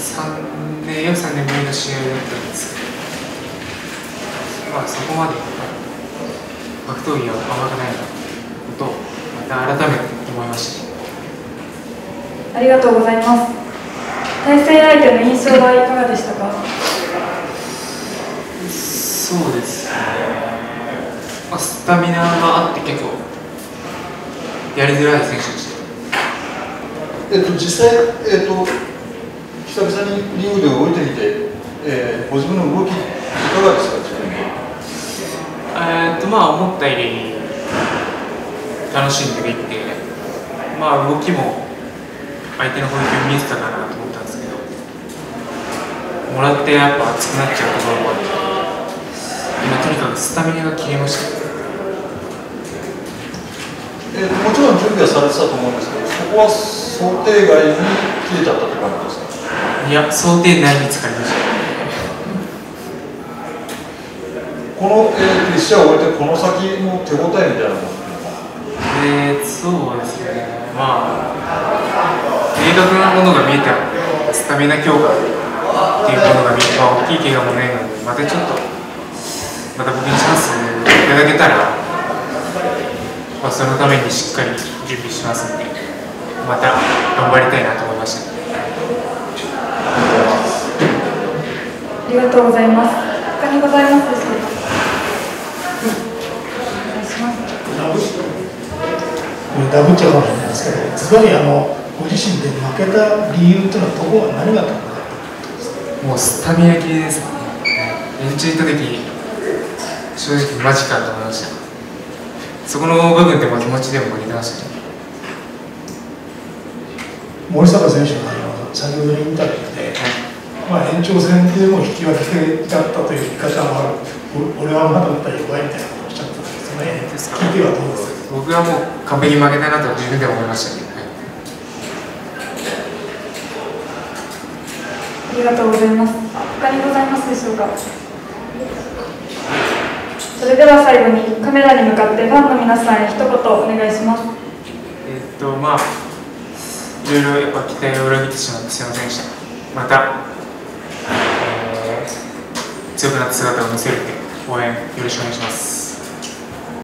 3年約3年ぶりの試合だったんですけど、まあ、そこまで格闘技は甘くないなことをまた改めて思いました。ありがとうございます。対戦相手の印象はいかがでしたかそうです。ね、まあ、スタミナがあって結構やりづらい選手でした。えっと、実際、えっと、久々にリングで動いてみて、えー、ご自分の動き、いかがですか、自分えーっとまあ思ったより楽しんでできて、まあ動きも相手の攻撃を見えてたかなと思ったんですけど、もらってやっぱ熱くなっちゃうところもあって、今とにかくスタミナが切れました。えー、もちろん準備はされてたと思うんですけど、そこは想定外に切れちゃったって感じですか。いや、想定内に使いました。この、えー、列車を終えて、この先の手応えみたいなものっていうのはで、そうですね、まあ、明確なものが見えたので、スタミナ強化っていうものが見えて、まあ、大きい怪我もないので、またちょっと、また僕にチャンスいただけたら、まあ、そのためにしっかり準備しますので、また頑張りたいなと思いました。ありがとうございます他にございますでしょうか？お願いしますダブっちゃうかもしれないですけど、ズバリあのご自身で負けた理由というのはどこが何があったのか？もうスタミナ切れですね。延長行った時、正直マジかと思いました。そこの部分でも気持ちでも負けてましたね。森坂選手のあの先ほどのインタビューで、まあ、延長戦でも引き分けだったという言い方もある、俺はまだまだ弱いみたいなことをおっしゃってたんです。よね、ですか聞いてはどうですか。僕はもう完璧に負けたなと自分で思いましたけど、はいありがとうございます。他にございますでしょうか？それでは最後にカメラに向かってファンの皆さんへ一言お願いします。えっとまあいろいろやっぱ期待を裏切ってしまってすいませんでした。また、強くなった姿を見せるって応援よろしくお願いします。